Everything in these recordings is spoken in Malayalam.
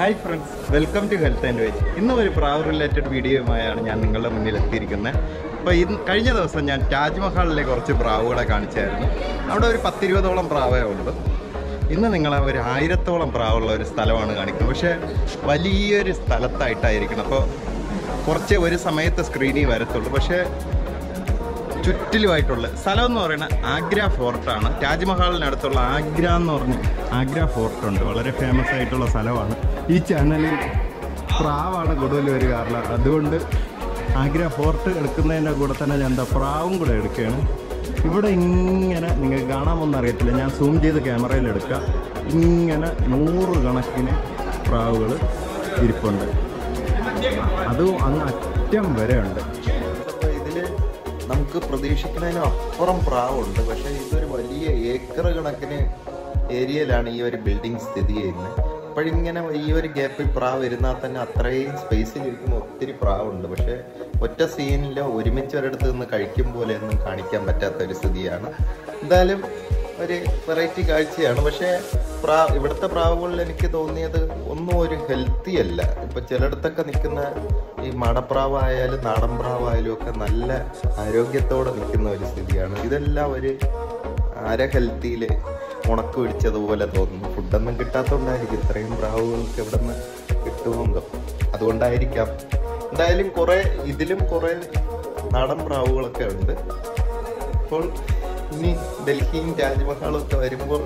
Hi friends welcome to health and veg ഇന്ന് ഒരു പ്രാവ് റിലേറ്റഡ് വീഡിയോയുമായാണ് ഞാൻ നിങ്ങളുടെ മുന്നിൽ എത്തിയിരിക്കുന്നത്. അപ്പോൾ ഇന്ന് കഴിഞ്ഞ ദിവസം ഞാൻ താജ്മഹലിലെ കുറച്ച് പ്രാവുകളെ കാണിച്ചായിരുന്നു. അവിടെ ഒരു പത്തിരുപതോളം പ്രാവേ ഉള്ളൂ. ഇന്ന് നിങ്ങളെ ഒരു ആയിരത്തോളം പ്രാവുള്ള ഒരു സ്ഥലമാണ് കാണിക്കുന്നത്. പക്ഷേ വലിയൊരു സ്ഥലത്തായിട്ടായിരിക്കണം. അപ്പോൾ കുറച്ച് ഒരു സമയത്ത് സ്ക്രീനിൽ വരത്തുള്ളൂ. പക്ഷേ ചുറ്റിലുമായിട്ടുള്ള സ്ഥലം എന്ന് പറയുന്നത് ആഗ്ര ഫോർട്ടാണ് താജ്മഹലിനടുത്തുള്ള ആഗ്ര എന്ന് പറഞ്ഞ ആഗ്ര ഫോർട്ടുണ്ട് വളരെ ഫേമസ് ആയിട്ടുള്ള സ്ഥലമാണ്. ഈ ചാനലിൽ പ്രാവാണ് കൂടുതൽ വരികാറില്ല അതുകൊണ്ട് ആഗ്ര ഫോർട്ട് എടുക്കുന്നതിന്റെ കൂടെ തന്നെ ഞാൻ എന്താ പ്രാവും കൂടെ എടുക്കുകയാണ്. ഇവിടെ ഇങ്ങനെ നിങ്ങൾക്ക് കാണാമെന്ന് അറിയത്തില്ല. ഞാൻ സൂം ചെയ്ത് ക്യാമറയിൽ എടുക്കുക ഇങ്ങനെ നൂറ് കണക്കിന് പ്രാവുകൾ ഇരിപ്പുണ്ട്. അതും അങ്ങ് അറ്റം വരെ ഉണ്ട് ഇതിൽ നമുക്ക് പ്രതീക്ഷിക്കുന്നതിനും അപ്പുറം പ്രാവുണ്ട്. പക്ഷേ ഇതൊരു വലിയ ഏക്കർ കണക്കിന് ഏരിയയിലാണ് ഈ ഒരു ബിൽഡിംഗ് സ്ഥിതി ചെയ്യുന്നത്. അപ്പോഴിങ്ങനെ ഈ ഒരു ഗ്യാപ്പിൽ പ്രാവ് ഇരുന്നാൽ തന്നെ അത്രയും സ്പേസിൽ ഇരിക്കുന്ന ഒത്തിരി പ്രാവുണ്ട്. പക്ഷേ ഒറ്റ സീനിൽ ഒരുമിച്ച് ഒരിടത്ത് നിന്ന് കഴിക്കും പോലെ ഒന്നും കാണിക്കാൻ പറ്റാത്ത ഒരു സ്ഥിതിയാണ്. എന്തായാലും ഒരു വെറൈറ്റി കാഴ്ചയാണ്. പക്ഷേ പ്രാ ഇവിടുത്തെ പ്രാവുകളിൽ എനിക്ക് തോന്നിയത് ഒന്നും ഒരു ഹെൽത്തി അല്ല. ഇപ്പം ചിലയിടത്തൊക്കെ നിൽക്കുന്ന ഈ മടപ്രാവായാലും നാടൻ പ്രാവായാലും ഒക്കെ നല്ല ആരോഗ്യത്തോടെ നിൽക്കുന്ന ഒരു സ്ഥിതിയാണ്. ഇതെല്ലാം ഒരു അര ഹെൽത്തിയിൽ ഉണക്ക് പിടിച്ചതുപോലെ തോന്നുന്നു. ഫുഡൊന്നും കിട്ടാത്തതുകൊണ്ടായിരിക്കും ഇത്രയും പ്രാവുകൾക്ക് ഇവിടെ നിന്ന് കിട്ടുമെന്നും അതുകൊണ്ടായിരിക്കാം. എന്തായാലും കുറേ ഇതിലും കുറേ നാടൻ പ്രാവുകളൊക്കെ ഉണ്ട്. അപ്പോൾ ഇനി ഡൽഹിയും താജ്മഹലും ഒക്കെ വരുമ്പോൾ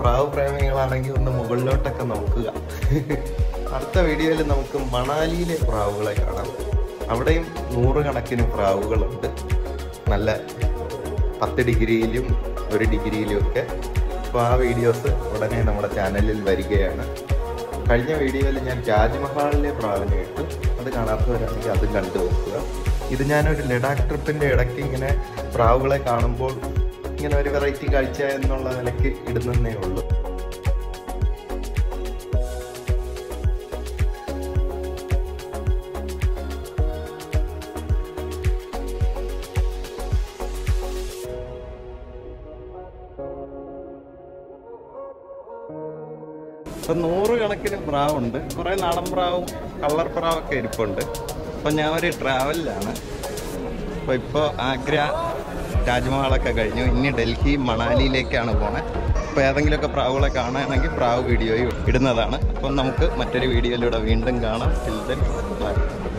പ്രാവ് പ്രേമികളാണെങ്കിൽ ഒന്ന് മുകളിലോട്ടൊക്കെ നോക്കുക. അടുത്ത വീഡിയോയിൽ നമുക്ക് മണാലിയിലെ പ്രാവുകളെ കാണാം. അവിടെയും നൂറുകണക്കിന് പ്രാവുകളുണ്ട്. നല്ല പത്ത് ഡിഗ്രിയിലും ഒരു ഡിഗ്രിയിലും ഒക്കെ. അപ്പോൾ ആ വീഡിയോസ് ഉടനെ നമ്മുടെ ചാനലിൽ വരികയാണ്. കഴിഞ്ഞ വീഡിയോയിൽ ഞാൻ താജ്മഹാളിലെ പ്രാവിനെ ഇട്ടു. അത് കാണാത്തവരാണെങ്കിൽ അത് കണ്ടു നോക്കുക ഇത് ഞാനൊരു ലഡാക്ക് ട്രിപ്പിന്റെ ഇടയ്ക്ക് ഇങ്ങനെ പ്രാവുകളെ കാണുമ്പോൾ ഇങ്ങനെ ഒരു വെറൈറ്റി കാഴ്ച എന്നുള്ള നിലയ്ക്ക് ഇടുന്നതേ ഉള്ളൂ. ഇപ്പം നൂറുകണക്കിന് പ്രാവുണ്ട്. കുറേ നാടൻ പ്രാവും കള്ളർ പ്രാവൊക്കെ ഇരിപ്പുണ്ട്. അപ്പം ഞാൻ ഒരു ട്രാവലിലാണ്. അപ്പോൾ ഇപ്പോൾ ആഗ്ര താജ്മഹലൊക്കെ കഴിഞ്ഞു. ഇനി ഡൽഹി മണാലിയിലേക്കാണ് പോണത് അപ്പോൾ ഏതെങ്കിലുമൊക്കെ പ്രാവുകളെ കാണുകയാണെങ്കിൽ പ്രാവ് വീഡിയോയും ഇടുന്നതാണ്. അപ്പം നമുക്ക് മറ്റൊരു വീഡിയോയിലൂടെ വീണ്ടും കാണാം. Till then, bye.